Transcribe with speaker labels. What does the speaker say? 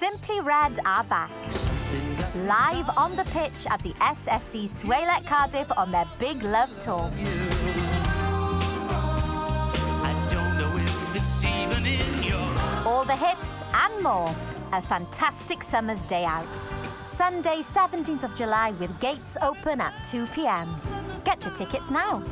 Speaker 1: Simply Red are back. Live on the pitch at the SSE SWALEC Cardiff on their Big Love Tour. All the hits and more. A fantastic summer's day out. Sunday, 17th of July with gates open at 2 p.m. Get your tickets now.